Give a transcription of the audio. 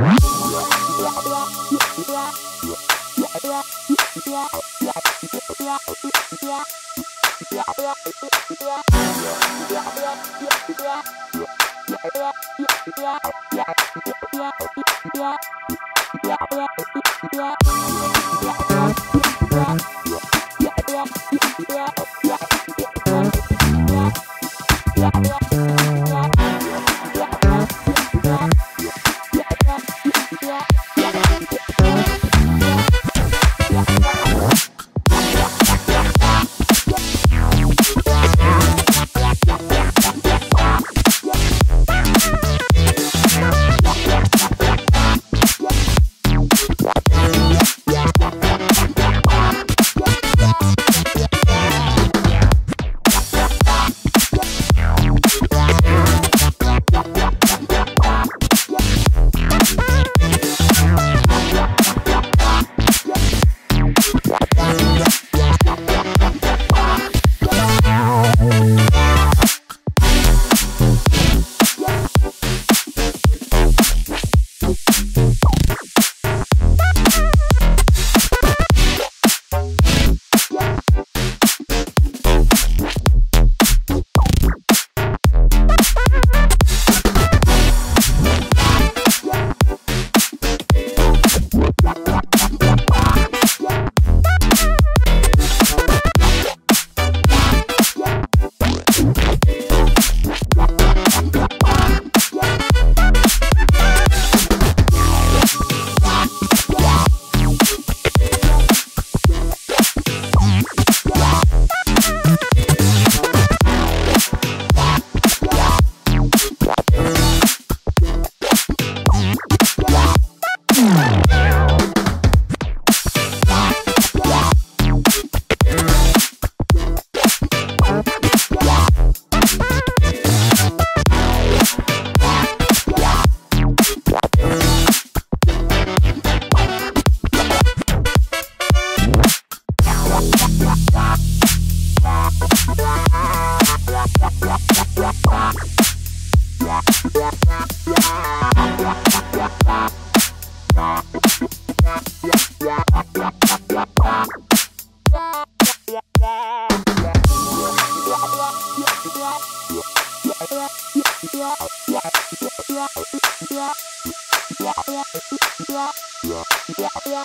Yeah. Yeah.